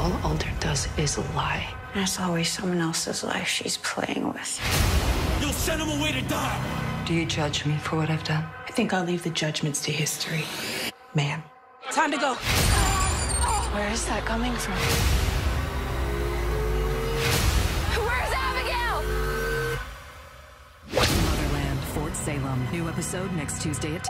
all Alder does is lie. There's always someone else's life she's playing with. You'll send him away to die. Do you judge me for what I've done? I think I'll leave the judgments to history, ma'am. Time to go. Where is that coming from? Where's Abigail? Motherland, Fort Salem. New episode next Tuesday at